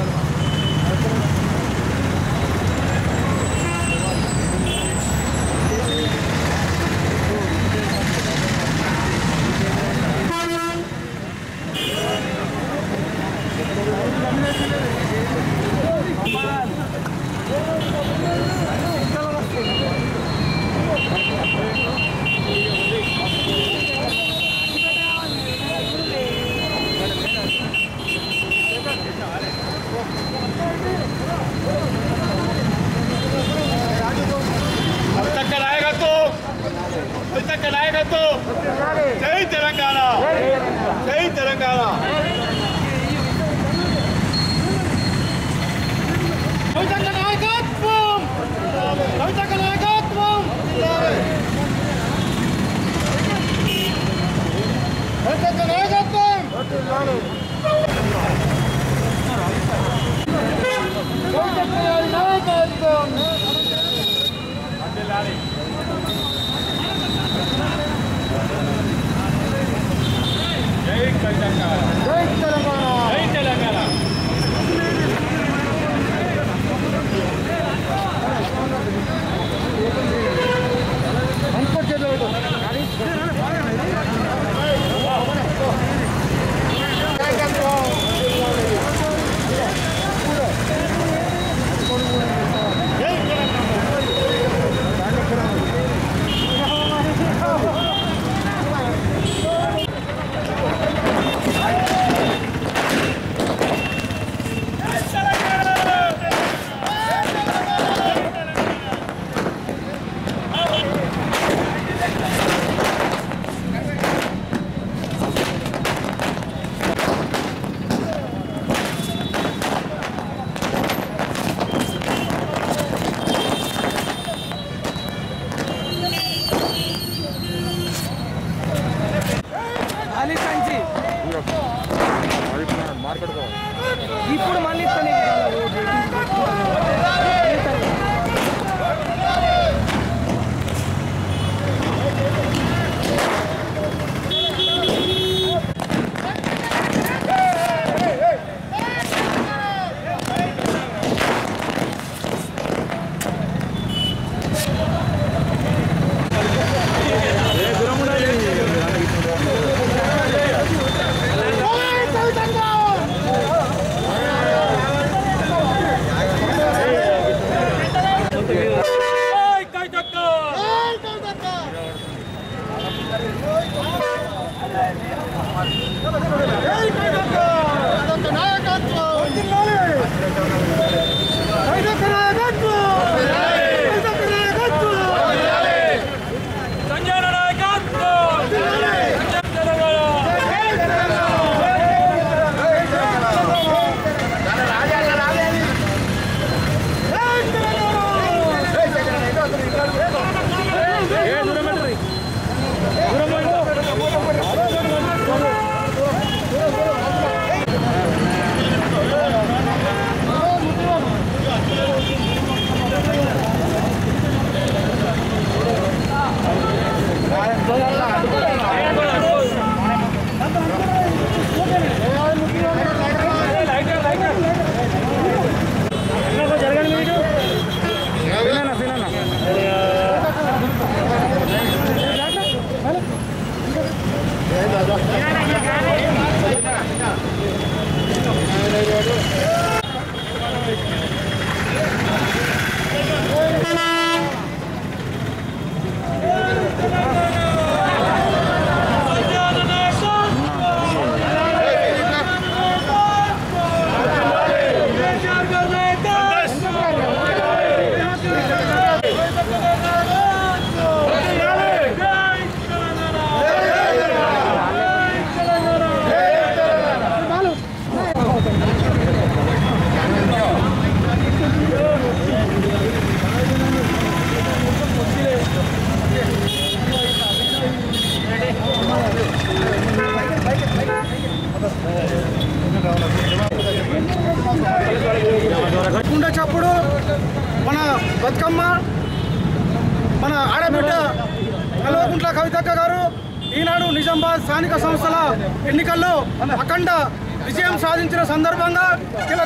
కవితక్క ఇప్పుడు మళ్ళీ ఇస్తాను Obrigado. ఉండేటప్పుడు మన బతుకమ్మ మన ఆడబిడ్డ కల్వకుంట్ల కవితక్క గారు ఈనాడు నిజామాబాద్ స్థానిక సంస్థల ఎన్నికల్లో అఖండ విజయం సాధించిన సందర్భంగా ఇలా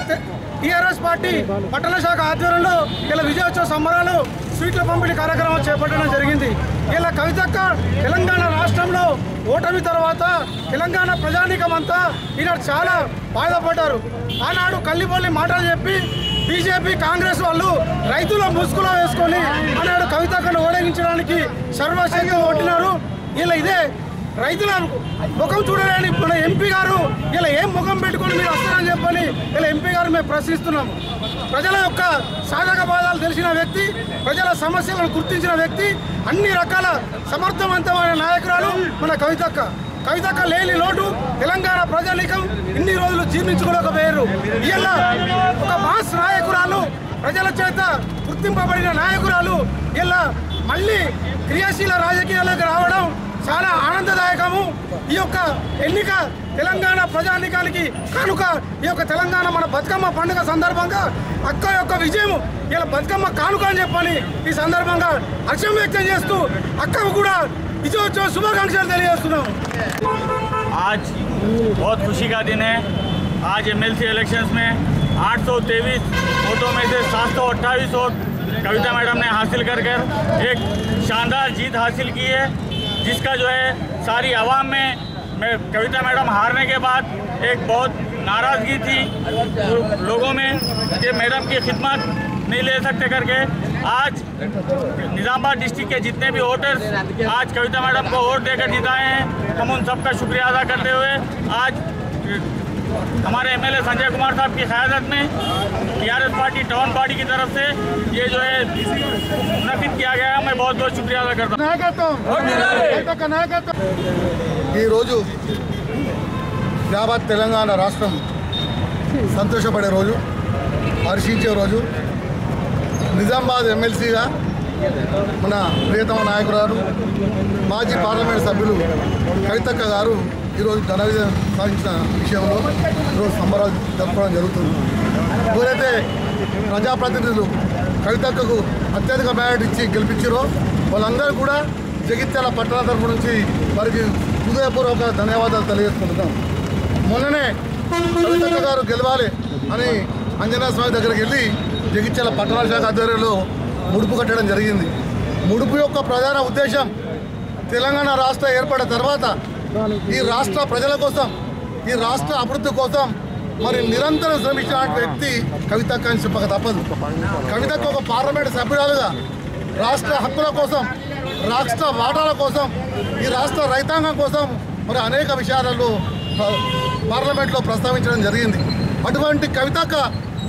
టీఆర్ఎస్ పార్టీ పట్టణ శాఖ ఆధ్వర్యంలో ఇలా విజయోత్సవ సంబరాలు స్వీట్ల పంపిణీ కార్యక్రమం చేపట్టడం జరిగింది. ఇలా కవితక్క తెలంగాణ రాష్ట్రంలో ఓటమి తర్వాత తెలంగాణ ప్రజానీకం అంతా ఈనాడు చాలా బాధపడ్డారు ఆనాడు కల్లిపల్లి మాటలు చెప్పి బీజేపీ కాంగ్రెస్ వాళ్ళు రైతుల ముసుగులో వేసుకొని ఆనాడు కవితక్కను ఓడగించడానికి సర్వశక్తి కొట్టినారు. ఇలా ఇదే రైతుల ముఖం చూడలేని మన ఎంపీ ఇలా ఎంపీ గారు మేము ప్రశ్నిస్తున్నాము. ప్రజల యొక్క సాధక బాధాలు తెలిసిన వ్యక్తి ప్రజల సమస్యలను గుర్తించిన వ్యక్తి అన్ని రకాల సమర్థవంతమైన నాయకురాలు మన కవితక్క. కవితక్క లేని లోటు తెలంగాణ ప్రజానీకం ఇన్ని రోజులు జీర్ణించుకోలేకపోయారు ఇలా ఒక మాస్ నాయకురాలు ప్రజల చేత గుర్తింపబడిన నాయకురాలు ఇలా మళ్ళీ క్రియాశీల రాజకీయాలకు రావడం చాలా ఆనందదాయకము ఈ యొక్క ఎన్నిక తెలంగాణ ప్రజానీకానికి కనుక ఈ యొక్క తెలంగాణ మన బతుకమ్మ పండుగ సందర్భంగా అక్క యొక్క విజయం ఇలా బతుకమ్మ కానుక అని చెప్పని ఈ సందర్భంగా హర్షం వ్యక్తం చేస్తూ అక్కకు కూడా విజయోత్సవ శుభాకాంక్షలు తెలియజేస్తున్నాం आज बहुत खुशी का दिन है आज एमएलसी इलेक्शंस में आठ सौ तेईस वोटों में से सात सौ अट्ठाईस वोट कविता मैडम ने हासिल कर कर एक शानदार जीत हासिल की है जिसका जो है सारी आवाम में मैं कविता मैडम हारने के बाद एक बहुत नाराज़गी थी लोगों में कि मैडम की खिदमत नहीं ले सकते करके। आज निजामबाद डिस्ट्रिक्ट के जितने भी वोटर्स आज कविता मैडम को वोट देकर जिताए हैं, हम उन सबका शुक्रिया अदा करते हुए आज हमारे एमएलए संजय कुमार साहब की क़्यादत में टीआरएस पार्टी टाउन पार्टी की तरफ से ये जो है मुनद किया गया है मैं बहुत बहुत शुक्रिया अदा करता हूँ నాయకత్వం కవితక్క నాయకత్వం ఈరోజు యావత్ తెలంగాణ రాష్ట్రం సంతోషపడే రోజు హర్షించే రోజు నిజామాబాద్ ఎమ్మెల్సీగా మన ప్రియతమ నాయకురాలు మాజీ పార్లమెంట్ సభ్యులు కవితక్క గారు ఈరోజు ధన విజయం సాధించిన విషయంలో ఈరోజు సంబరాలు జరపడం జరుగుతుంది. ఎవరైతే ప్రజాప్రతినిధులు కవితకు అత్యధిక బ్యాలెట్ ఇచ్చి గెలిపించారో వాళ్ళందరూ కూడా జగిత్యాల పట్టణ తరపు నుంచి వారికి హృదయపూర్వక ధన్యవాదాలు తెలియజేసుకుంటున్నాం. మొన్ననే కవితక్క గారు గెలవాలి అని అంజనా స్వామి దగ్గరికి వెళ్ళి జగిత్యాల పట్టణ శాఖ ఆధ్వర్యంలో ముడుపు కట్టడం జరిగింది. ముడుపు యొక్క ప్రధాన ఉద్దేశం తెలంగాణ రాష్ట్ర ఏర్పడిన తర్వాత ఈ రాష్ట్ర ప్రజల కోసం ఈ రాష్ట్ర అభివృద్ధి కోసం మరి నిరంతరం శ్రమించిన వ్యక్తి కవిత కానీ చెప్పక తప్పదు. కవితక్క ఒక పార్లమెంట్ సభ్యురాలుగా రాష్ట్ర హక్కుల కోసం రాష్ట్ర వాటాల కోసం ఈ రాష్ట్ర రైతాంగం కోసం మరి అనేక విషయాలలో ప- పార్లమెంట్లో ప్రస్తావించడం జరిగింది. అటువంటి కవితక్క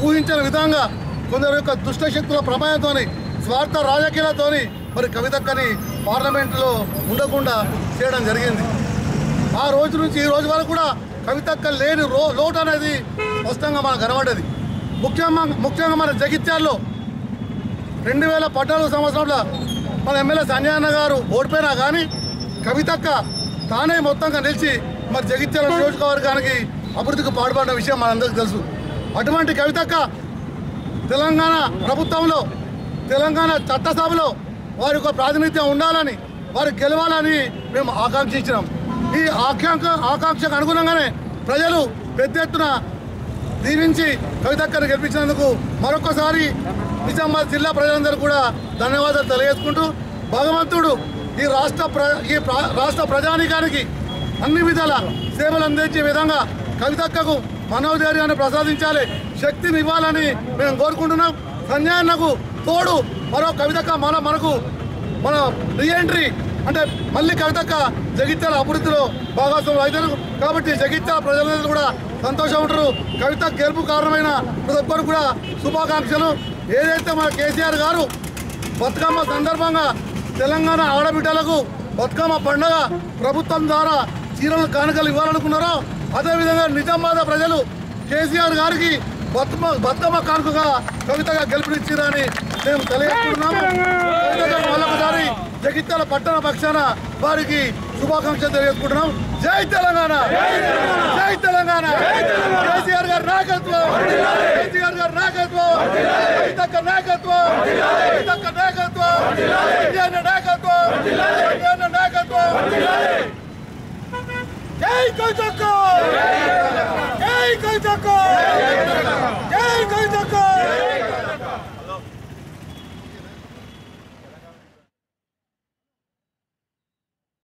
ఊహించిన విధంగా కొందరు యొక్క దుష్ట శక్తుల ప్రమాదంతోని స్వార్థ రాజకీయాలతోని మరి కవితక్కని పార్లమెంట్లో ఉండకుండా చేయడం జరిగింది. ఆ రోజు నుంచి ఈ రోజు వరకు కూడా కవితక్క లేని రో లోటు అనేది స్పష్టంగా మనకు కనబడ్డది. ముఖ్యంగా ముఖ్యంగా మన జగిత్యాల్లో రెండు వేల పద్నాలుగు సంవత్సరంలో మన ఎమ్మెల్యే సంజయన్న గారు ఓడిపోయినా కానీ కవితక్క తానే మొత్తంగా నిలిచి మరి జగిత్యాల నియోజకవర్గానికి అభివృద్ధికి పాటుపడిన విషయం మనందరికీ తెలుసు. అటువంటి కవితక్క తెలంగాణ ప్రభుత్వంలో తెలంగాణ చట్టసభలో వారి యొక్క ప్రాతినిధ్యం ఉండాలని వారు గెలవాలని మేము ఆకాంక్షించినాం. ఈ ఆకాంక్ష ఆకాంక్షకు అనుగుణంగానే ప్రజలు పెద్ద ఎత్తున దీవించి కవితక్కను గెలిపించినందుకు మరొకసారి నిజామాబాద్ జిల్లా ప్రజలందరూ కూడా ధన్యవాదాలు తెలియజేసుకుంటూ భగవంతుడు ఈ రాష్ట్ర ప్ర ఈ రాష్ట్ర ప్రజానీకానికి అన్ని విధాల సేవలు అందించే విధంగా కవితక్కకు మనోధైర్యాన్ని ప్రసాదించాలి శక్తిని ఇవ్వాలని మేము కోరుకుంటున్నాం. సన్యాన్నకు తోడు మరో కవితక్క మన మనకు మన రీఎంట్రీ అంటే మళ్ళీ కవితక్క జగిత్యాల అభివృద్ధిలో భాగస్వాములు అవుతారు. కాబట్టి జగిత్యాల ప్రజలందరూ కూడా సంతోషం ఉంటారు. కవిత గెలుపు కారణమైన ప్రతి ఒక్కరు కూడా శుభాకాంక్షలు. ఏదైతే మన కేసీఆర్ గారు బతుకమ్మ సందర్భంగా తెలంగాణ ఆడబిడ్డలకు బతుకమ్మ పండుగ ప్రభుత్వం ద్వారా చీరలు కానుకలు ఇవ్వాలనుకున్నారో అదేవిధంగా నిజామాబాద్ ప్రజలు కేసీఆర్ గారికి బతుమ బతుకమ్మ కానుకగా కవితగా గెలుపునిచ్చారని మేము తెలియజేస్తున్నాము. కవితగా మళ్ళొకసారి జగిత్యాల పట్టణ పక్షాన వారికి శుభాకాంక్షలు తెలియజేసుకుంటున్నాం. జై తెలంగాణ! జై తెలంగాణ! కేసీఆర్ గారి నాయకత్వం! కేసీఆర్ గారి నాయకత్వం! రైతక్క నాయకత్వం! రైతక్క నాయకత్వం! ఇండియన్ నాయకత్వం! ఇండియన్ నాయకత్వం! జై కవితక్క జై కవితక్క